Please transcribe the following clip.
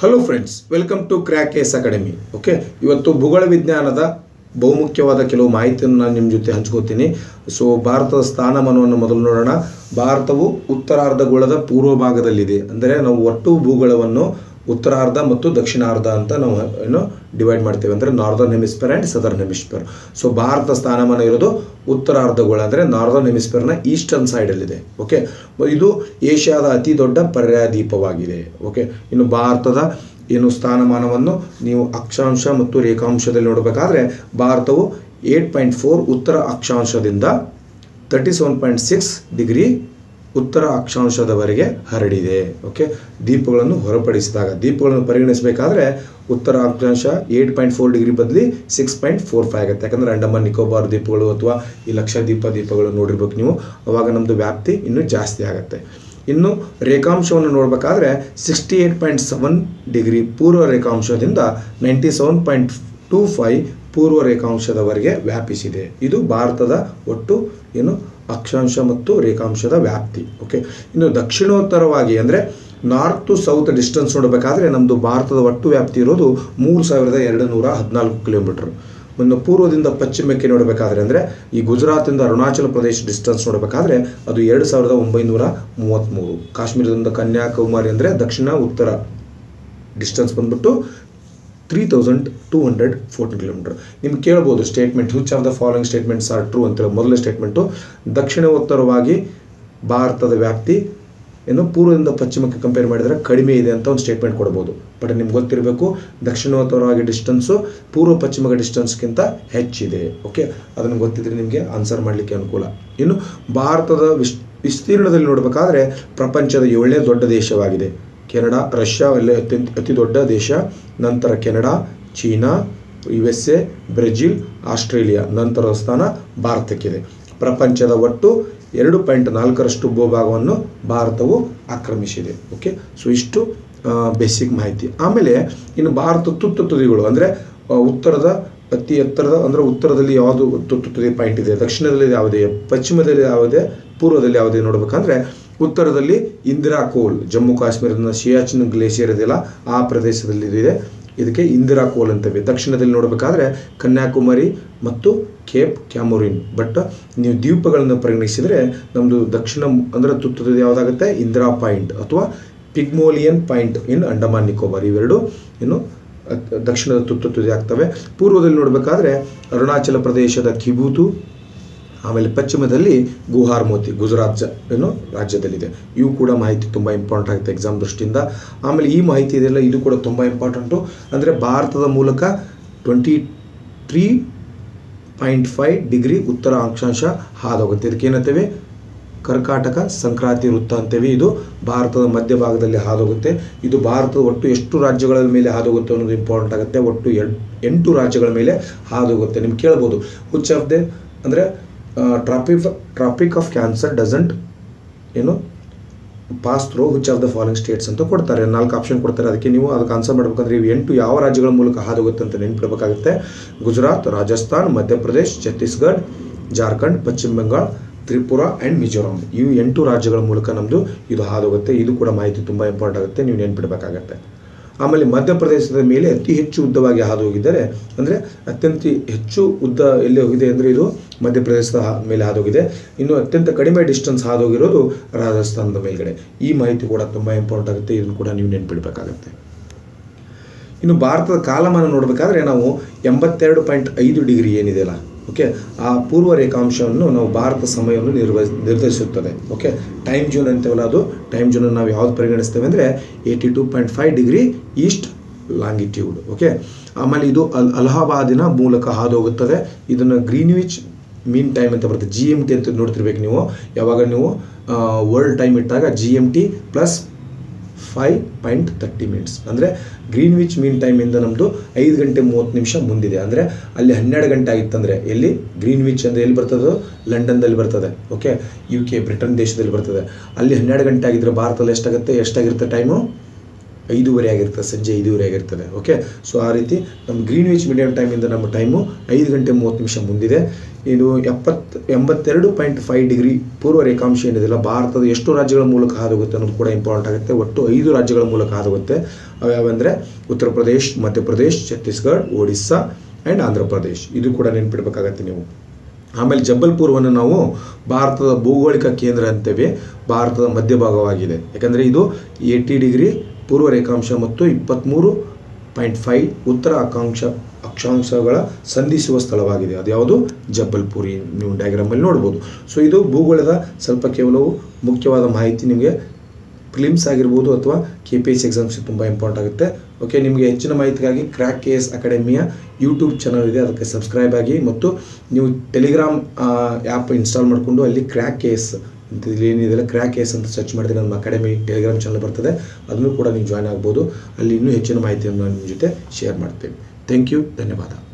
Hello friends welcome to crack S academy okay ಇವತ್ತು ಭೂಗೋಳ ವಿಜ್ಞಾನದ ಬಹುಮುಖ್ಯವಾದ ಕೆಲವು ಮಾಹಿತಿಯನ್ನು ನಾನು ನಿಮ್ಮ ಜೊತೆ ಹಂಚ್ಕೋತೀನಿ. ಸೊ ಭಾರತದ ಸ್ಥಾನಮಾನವನ್ನು ಮೊದಲು ನೋಡೋಣ. ಭಾರತವು ಉತ್ತರಾರ್ಧಗೋಳದ ಪೂರ್ವ ಭಾಗದಲ್ಲಿದೆ. ಅಂದರೆ ನಾವು ಒಟ್ಟು ಭೂಗೋಳವನ್ನು ಉತ್ತರಾರ್ಧ ಮತ್ತು ದಕ್ಷಿಣಾರ್ಧ ಅಂತ ನಾವು ಏನು ಡಿವೈಡ್ ಮಾಡ್ತೇವೆ ಅಂದರೆ northern hemisphere and southern hemisphere so Bharat ಸ್ಥಾನಮಾನ ಇರೋದು ಉತ್ತರಾರ್ಧಗೋಳ ಅಂದರೆ ನಾರ್ದರ್ನ್ ಹೆಮಿಸ್ಫಿಯರ್ನ ಈಸ್ಟರ್ನ್ ಸೈಡಲ್ಲಿದೆ ಓಕೆ ಇದು ಏಷ್ಯಾದ ಅತಿ ದೊಡ್ಡ ಪರ್ಯಾಯ ದ್ವೀಪವಾಗಿದೆ ಓಕೆ ಇನ್ನು ಭಾರತದ ಏನು ಸ್ಥಾನಮಾನವನ್ನು ನೀವು ಅಕ್ಷಾಂಶ ಮತ್ತು ರೇಖಾಂಶದಲ್ಲಿ ನೋಡಬೇಕಾದ್ರೆ ಭಾರತವು ಏಟ್ ಪಾಯಿಂಟ್ ಫೋರ್ ಉತ್ತರ ಅಕ್ಷಾಂಶದಿಂದ thirty seven point six degree ಉತ್ತರ ಅಕ್ಷಾಂಶದವರೆಗೆ ಹರಡಿದೆ. ಓಕೆ ದೀಪಗಳನ್ನು ಹೊರಪಡಿಸಿದಾಗ, ದೀಪಗಳನ್ನು ಪರಿಗಣಿಸಬೇಕಾದ್ರೆ ಉತ್ತರ ಅಕ್ಷಾಂಶ ಏಟ್ ಪಾಯಿಂಟ್ ಫೋರ್ ಡಿಗ್ರಿ ಬದಲಿ ಸಿಕ್ಸ್ ಪಾಯಿಂಟ್ ಫೋರ್ ಫೈವ್ ಆಗುತ್ತೆ. ಯಾಕಂದರೆ ಅಂಡಮಾನ್, ನಿಕೋಬಾರ್ ದೀಪಗಳು ಅಥವಾ ಈ ಲಕ್ಷದ್ವೀಪ ದೀಪಗಳು ನೋಡಿರ್ಬೇಕು ನೀವು. ಅವಾಗ ನಮ್ಮದು ವ್ಯಾಪ್ತಿ ಇನ್ನೂ ಜಾಸ್ತಿ ಆಗುತ್ತೆ. ಇನ್ನು ರೇಖಾಂಶವನ್ನು ನೋಡಬೇಕಾದ್ರೆ sixty eight point seven degree ಪೂರ್ವ ರೇಖಾಂಶದಿಂದ ninety seven point two five ಪೂರ್ವ ರೇಖಾಂಶದವರೆಗೆ ವ್ಯಾಪಿಸಿದೆ. ಇದು ಭಾರತದ ಒಟ್ಟು ಏನು? ಅಕ್ಷಾಂಶ ಮತ್ತು ರೇಖಾಂಶದ ವ್ಯಾಪ್ತಿ ಓಕೆ ಇನ್ನು ದಕ್ಷಿಣೋತ್ತರವಾಗಿ ಅಂದರೆ ನಾರ್ತ್ ಟು ಸೌತ್ ಡಿಸ್ಟೆನ್ಸ್ ನೋಡಬೇಕಾದ್ರೆ ನಮ್ಮದು ಭಾರತದ ಒಟ್ಟು ವ್ಯಾಪ್ತಿ ಇರೋದು ಮೂರು ಸಾವಿರದ ಎರಡು ನೂರ ಹದಿನಾಲ್ಕು ಕಿಲೋಮೀಟರ್. ಒಂದು ಪೂರ್ವದಿಂದ ಪಶ್ಚಿಮಕ್ಕೆ ನೋಡಬೇಕಾದ್ರೆ ಅಂದರೆ ಈ ಗುಜರಾತಿಂದ ಅರುಣಾಚಲ ಪ್ರದೇಶ ಡಿಸ್ಟೆನ್ಸ್ ನೋಡಬೇಕಾದ್ರೆ ಅದು ಎರಡು ಸಾವಿರದ ಒಂಬೈನೂರ ಮೂವತ್ತ್ಮೂರು. ಕಾಶ್ಮೀರದಿಂದ ಕನ್ಯಾಕುಮಾರಿ ಅಂದರೆ ದಕ್ಷಿಣ, ಉತ್ತರ ಡಿಸ್ಟೆನ್ಸ್ ಬಂದ್ಬಿಟ್ಟು three thousand two hundred fourteen kilometre ನಿಮ್ಗೆ ಕೇಳ್ಬೋದು statement which of the following statements are true ಅಂತೇಳಿ ಮೊದಲ ಸ್ಟೇಟ್ಮೆಂಟು ದಕ್ಷಿಣ ಉತ್ತರವಾಗಿ ಭಾರತದ ವ್ಯಾಪ್ತಿ ಏನು ಪೂರ್ವದಿಂದ ಪಶ್ಚಿಮಕ್ಕೆ ಕಂಪೇರ್ ಮಾಡಿದರೆ ಕಡಿಮೆ ಇದೆ ಅಂತ ಒಂದು ಸ್ಟೇಟ್ಮೆಂಟ್ ಕೊಡ್ಬೋದು. ಬಟ್ ನಿಮ್ಗೆ ಗೊತ್ತಿರಬೇಕು ದಕ್ಷಿಣೋತ್ತರವಾಗಿ ಡಿಸ್ಟೆನ್ಸು ಪೂರ್ವ ಪಶ್ಚಿಮಕ್ಕೆ ಡಿಸ್ಟೆನ್ಸ್ಗಿಂತ ಹೆಚ್ಚಿದೆ. ಓಕೆ ಅದನ್ನು ಗೊತ್ತಿದ್ರೆ ನಿಮಗೆ ಆನ್ಸರ್ ಮಾಡಲಿಕ್ಕೆ ಅನುಕೂಲ. ಇನ್ನು ಭಾರತದ ವಿಸ್, ವಿಸ್ತೀರ್ಣದಲ್ಲಿ ನೋಡಬೇಕಾದ್ರೆ ಪ್ರಪಂಚದ ಏಳನೇ ದೊಡ್ಡ ದೇಶವಾಗಿದೆ. ಕೆನಡಾ, ರಷ್ಯಾ ಅಲ್ಲೇ ಅತ್ಯಂತ, ಅತಿ ದೊಡ್ಡ ದೇಶ. ನಂತರ Canada, China U S A Brazil, Australia. ನಂತರದ ಸ್ಥಾನ ಭಾರತಕ್ಕಿದೆ. ಪ್ರಪಂಚದ ಒಟ್ಟು ಎರಡು ಪಾಯಿಂಟ್ ನಾಲ್ಕರಷ್ಟು ಭೂಭಾಗವನ್ನು ಭಾರತವು ಆಕ್ರಮಿಸಿದೆ. ಓಕೆ? ಸೊ ಇಷ್ಟು ಬೇಸಿಕ್ ಮಾಹಿತಿ. ಆಮೇಲೆ, ಇನ್ನು ಭಾರತ ತುತ್ತು ತುದಿಗಳು, ಅಂದರೆ ಉತ್ತರದ, ಅತಿ ಎತ್ತರದ, ಅಂದರೆ, ಉತ್ತರದಲ್ಲಿ ಯಾವುದು ತುತ್ತು ತುದಿ ಪಾಯಿಂಟ್ ಇದೆ? ದಕ್ಷಿಣದಲ್ಲಿ ಯಾವುದೇ ಪಶ್ಚಿಮದಲ್ಲಿ ಯಾವುದೇ ಪೂರ್ವದಲ್ಲಿ ಯಾವುದೇ ನೋಡಬೇಕಂದ್ರೆ ಉತ್ತರದಲ್ಲಿ ಇಂದಿರಾ ಕೋಲ್, ಜಮ್ಮು ಕಾಶ್ಮೀರದ ಸಿಯಾಚಿನ್ ಗ್ಲೇಷಿಯರ್ ಇದೆಯಲ್ಲ, ಆ ಪ್ರದೇಶದಲ್ಲಿ ಇದೆ. ಇದಕ್ಕೆ ಇಂದಿರಾ ಕೋಲ್ ಅಂತವೆ. ದಕ್ಷಿಣದಲ್ಲಿ ನೋಡಬೇಕಾದ್ರೆ ಕನ್ಯಾಕುಮಾರಿ ಮತ್ತು ಕೇಪ್ ಕ್ಯಾಮೋರಿನ್. ಬಟ್ ನೀವು ದ್ವೀಪಗಳನ್ನು ಪರಿಗಣಿಸಿದರೆ ನಮ್ಮದು ದಕ್ಷಿಣ ಅಂದರೆ ತುತ್ತದ ಯಾವುದಾಗುತ್ತೆ? ಇಂದಿರಾ ಪಾಯಿಂಟ್ ಅಥವಾ Pygmalion point in Andaman Nicobar. ಇವೆರಡು ಇನ್ನು ದಕ್ಷಿಣದ ತುತ್ತ ತುದಿ ಆಗ್ತವೆ. ಪೂರ್ವದಲ್ಲಿ ನೋಡಬೇಕಾದ್ರೆ ಅರುಣಾಚಲ ಪ್ರದೇಶದ ಕಿಬೂತು ಆಮೇಲೆ ಪಶ್ಚಿಮದಲ್ಲಿ ಗುಹಾರ್ ಮೋತಿ, ಗುಜರಾತ್ ಏನು ರಾಜ್ಯದಲ್ಲಿದೆ. ಇವು ಕೂಡ ಮಾಹಿತಿ ತುಂಬ ಇಂಪಾರ್ಟೆಂಟ್ ಆಗುತ್ತೆ ಎಕ್ಸಾಮ್ ದೃಷ್ಟಿಯಿಂದ. ಆಮೇಲೆ ಈ ಮಾಹಿತಿ ಇದೆಯಲ್ಲ ಇದು ಕೂಡ ತುಂಬ ಇಂಪಾರ್ಟೆಂಟು ಅಂದರೆ ಭಾರತದ ಮೂಲಕ twenty three point five degree ಉತ್ತರ ಅಕ್ಷಾಂಶ ಹಾದೋಗುತ್ತೆ. ಇದಕ್ಕೆ ಏನಂತೇವೆ? ಕರ್ಕಾಟಕ ಸಂಕ್ರಾಂತಿ ವೃತ್ತ ಅಂತೇವೆ ಇದು. ಭಾರತದ ಮಧ್ಯಭಾಗದಲ್ಲಿ ಹಾದೋಗುತ್ತೆ. ಇದು ಭಾರತದ ಒಟ್ಟು ಎಷ್ಟು ರಾಜ್ಯಗಳ ಮೇಲೆ ಹಾದೋಗುತ್ತೆ ಅನ್ನೋದು ಇಂಪಾರ್ಟೆಂಟ್ ಆಗುತ್ತೆ. ಒಟ್ಟು ಎಂಟು ರಾಜ್ಯಗಳ ಮೇಲೆ ಹಾದೋಗುತ್ತೆ. ನಿಮ್ಗೆ ಕೇಳ್ಬೋದು. ಹುಚ್ ಆಫ್ ಅಂದರೆ tropic tropic of cancer doesn't ಏನು pass through which of the following states ಅಂತ ಕೊಡ್ತಾರೆ. ನಾಲ್ಕು ಆಪ್ಷನ್ ಕೊಡ್ತಾರೆ. ಅದಕ್ಕೆ ನೀವು ಅದಕ್ಕೆ ಆನ್ಸರ್ ಮಾಡಬೇಕಂದ್ರೆ ಇವು ಎಂಟು ಯಾವ ರಾಜ್ಯಗಳ ಮೂಲಕ ಹಾದೋಗುತ್ತೆ ಅಂತ ನೆನ್ಪಿಡಬೇಕಾಗುತ್ತೆ. ಗುಜರಾತ್, ರಾಜಸ್ಥಾನ್, ಮಧ್ಯಪ್ರದೇಶ್ ಛತ್ತೀಸ್ಗಢ ಜಾರ್ಖಂಡ್, ಪಶ್ಚಿಮ ಬಂಗಾಳ, ತ್ರಿಪುರ ಆ್ಯಂಡ್ ಮಿಜೋರಾಂ. ಇವು ಎಂಟು ರಾಜ್ಯಗಳ ಮೂಲಕ ನಮ್ಮದು ಇದು ಹಾದು ಹೋಗುತ್ತೆ ಇದು ಕೂಡ ಮಾಹಿತಿ ತುಂಬ ಇಂಪಾರ್ಟೆಂಟ್ ಆಗುತ್ತೆ. ನೀವು ನೆನ್ಪಿಡಬೇಕಾಗತ್ತೆ. ಆಮೇಲೆ ಮಧ್ಯಪ್ರದೇಶದ ಮೇಲೆ ಅತಿ ಹೆಚ್ಚು ಉದ್ದವಾಗಿ ಹಾದು ಹೋಗಿದ್ದಾರೆ ಅಂದರೆ ಅತ್ಯಂತ ಹೆಚ್ಚು ಉದ್ದ ಎಲ್ಲಿ ಹೋಗಿದೆ ಅಂದರೆ ಇದು ಮಧ್ಯಪ್ರದೇಶದ ಮೇಲೆ ಹಾದು ಹೋಗಿದೆ ಇನ್ನು ಅತ್ಯಂತ ಕಡಿಮೆ ಡಿಸ್ಟೆನ್ಸ್ ಹೋಗಿರೋದು ರಾಜಸ್ಥಾನದ ಮೇಲ್ಗಡೆ. ಈ ಮಾಹಿತಿ ಕೂಡ ತುಂಬ ಇಂಪಾರ್ಟೆಂಟ್ ಆಗುತ್ತೆ. ಇದನ್ನು ಕೂಡ ನೀವು ನೆನ್ಪಿಡಬೇಕಾಗತ್ತೆ. ಇನ್ನು ಭಾರತದ ಕಾಲಮಾನ ನೋಡಬೇಕಾದ್ರೆ ನಾವು ಎಂಬತ್ತೆರಡು ಪಾಯಿಂಟ್ ಐದು ಡಿಗ್ರಿ ಏನಿದೆಯಲ್ಲ ಓಕೆ? ಆ ಪೂರ್ವ ರೇಖಾಂಶವನ್ನು ನಾವು ಭಾರತ ಸಮಯವನ್ನು ನಿರ್ವ, ನಿರ್ಧರಿಸುತ್ತದೆ. ಓಕೆ? ಟೈಮ್ ಜೋನ್ ಅಂತೇವಲ್ಲ ಅದು? ಟೈಮ್ ಜೋನನ್ನು ನಾವು ಯಾವ್ದು ಪರಿಗಣಿಸ್ತೇವೆ ಅಂದರೆ eighty two point five degree east longitude okay? ಆಮೇಲೆ ಇದು ಅಲ್, ಅಲಹಾಬಾದಿನ ಮೂಲಕ ಹಾದು ಹೋಗುತ್ತದೆ ಇದನ್ನು ಗ್ರೀನ್ವಿಚ್ ಮೀನ್ ಟೈಮ್ ಅಂತ ಬರುತ್ತೆ. ಜಿ ಎಂ ಟಿ ಅಂತ ನೋಡ್ತಿರ್ಬೇಕು ನೀವು. ಯಾವಾಗ ನೀವು? ವರ್ಲ್ಡ್ ಟೈಮ್ ಇಟ್ಟಾಗ G M T plus five point thirty minutes ಅಂದರೆ ಗ್ರೀನ್ ವಿಚ್ ಮೀನ್ ಟೈಮಿಂದ ನಮ್ಮದು ಐದು ಗಂಟೆ ಮೂವತ್ತು ನಿಮಿಷ ಮುಂದಿದೆ. ಅಂದರೆ ಅಲ್ಲಿ ಹನ್ನೆರಡು ಗಂಟೆ ಆಗಿತ್ತಂದರೆ ಎಲ್ಲಿ? ಗ್ರೀನ್ ವಿಚ್ ಅಂದರೆ ಎಲ್ಲಿ ಬರ್ತದೋ? ಲಂಡನ್ದಲ್ಲಿ ಬರ್ತದೆ. ಓಕೆ ಯು ಕೆ ಬ್ರಿಟನ್ ದೇಶದಲ್ಲಿ ಬರ್ತದೆ. ಅಲ್ಲಿ ಹನ್ನೆರಡು ಗಂಟೆ ಆಗಿದ್ದರೆ ಭಾರತದಲ್ಲಿ ಎಷ್ಟಾಗುತ್ತೆ? ಎಷ್ಟಾಗಿರುತ್ತೆ ಟೈಮು ಐದೂವರೆ ಆಗಿರ್ತದೆ ಸಂಜೆ ಐದೂವರೆ ಆಗಿರ್ತದೆ. ಓಕೆ ಸೊ ಆ ರೀತಿ ನಮ್ಮ ಗ್ರೀನ್ ವಿಚ್ ಮೀಡಿಯಂ ಟೈಮಿಂದ ನಮ್ಮ ಟೈಮು ಐದು ಗಂಟೆ ಮೂವತ್ತು ನಿಮಿಷ ಮುಂದಿದೆ. ಇದು ಎಪ್ಪತ್ತು ಎಂಬತ್ತೆರಡು ಪಾಯಿಂಟ್ ಫೈವ್ ಡಿಗ್ರಿ ಪೂರ್ವ ರೇಖಾಂಶ ಏನಿದೆಯಲ್ಲ, ಭಾರತದ ಎಷ್ಟು ರಾಜ್ಯಗಳ ಮೂಲಕ ಹಾದುಗುತ್ತೆ ಅನ್ನೋದು ಕೂಡ ಇಂಪಾರ್ಟೆಂಟ್ ಆಗುತ್ತೆ. ಒಟ್ಟು ಐದು ರಾಜ್ಯಗಳ ಮೂಲಕ ಹಾದುಗುತ್ತೆ ಅವ್ಯಾವಂದರೆ ಉತ್ತರ ಪ್ರದೇಶ್ ಮಧ್ಯಪ್ರದೇಶ್ ಛತ್ತೀಸ್ಗಢ, ಒಡಿಸ್ಸಾ ಆ್ಯಂಡ್ ಆಂಧ್ರ ಪ್ರದೇಶ್. ಇದು ಕೂಡ ನೆನ್ಪಿಡ್ಬೇಕಾಗತ್ತೆ ನೀವು. ಆಮೇಲೆ ಜಬ್ಬಲ್ಪುರವನ್ನು ನಾವು ಭಾರತದ ಭೌಗೋಳಿಕ ಕೇಂದ್ರ ಅಂತೇವೆ. ಭಾರತದ ಮಧ್ಯಭಾಗವಾಗಿದೆ. ಯಾಕಂದರೆ ಇದು ಏಯ್ಟಿ ಡಿಗ್ರಿ ಪೂರ್ವ ರೇಖಾಂಶ ಮತ್ತು ಇಪ್ಪತ್ತ್ಮೂರು ಪಾಯಿಂಟ್ ಫೈವ್, ಉತ್ತರ ಅಕ್ಷಾಂಶ, ಅಕ್ಷಾಂಶಗಳ ಸಂಧಿಸುವ ಸ್ಥಳವಾಗಿದೆ. ಅದು ಯಾವುದು ಜಬ್ಬಲ್ಪುರಿ ನೀವು ಡಯಾಗ್ರಾಮಲ್ಲಿ ನೋಡ್ಬೋದು. ಸೊ ಇದು ಭೂಗೋಳದ ಸ್ವಲ್ಪ ಕೇವಲವು ಮುಖ್ಯವಾದ ಮಾಹಿತಿ ನಿಮಗೆ ಪ್ರಿಲಿಮ್ಸ್ ಆಗಿರ್ಬೋದು ಅಥವಾ ಕೆ ಪಿ ಎಸ್ ಎಕ್ಸಾಮ್ಸ್ ತುಂಬ ಇಂಪಾರ್ಟೆಂಟ್ ಆಗುತ್ತೆ. ಓಕೆ ನಿಮಗೆ ಹೆಚ್ಚಿನ ಮಾಹಿತಿಗಾಗಿ ಕ್ರ್ಯಾಕ್ ಕೆ ಎಸ್ ಅಕಾಡೆಮಿಯ ಯೂಟ್ಯೂಬ್ ಚಾನಲ್ ಇದೆ. ಅದಕ್ಕೆ ಸಬ್ಸ್ಕ್ರೈಬ್ ಆಗಿ. ಮತ್ತು ನೀವು ಟೆಲಿಗ್ರಾಮ್ ಆ್ಯಪ್ ಇನ್ಸ್ಟಾಲ್ ಮಾಡಿಕೊಂಡು ಅಲ್ಲಿ ಕ್ರ್ಯಾಕ್ ಕೆ ಎಸ್ ಇಲ್ಲಿ ಏನಿದೆಯಲ್ಲ ಕ್ರ್ಯಾಕ್ ಕೇಸ್ ಅಂತ ಸರ್ಚ್ ಮಾಡಿದ್ರೆ ನಮ್ಮ ಅಕಾಡೆಮಿ ಟೆಲಿಗ್ರಾಮ್ ಚಾನಲ್ ಬರ್ತದೆ. ಅದನ್ನು ಕೂಡ ನೀವು ಜಾಯ್ನ್ ಆಗ್ಬೋದು. ಅಲ್ಲಿ ಇನ್ನೂ ಹೆಚ್ಚಿನ ಮಾಹಿತಿಯನ್ನು ನಾನು ನಿಮ್ಮ ಜೊತೆ ಶೇರ್ ಮಾಡ್ತೇನೆ ಥ್ಯಾಂಕ್ ಯು ಧನ್ಯವಾದ.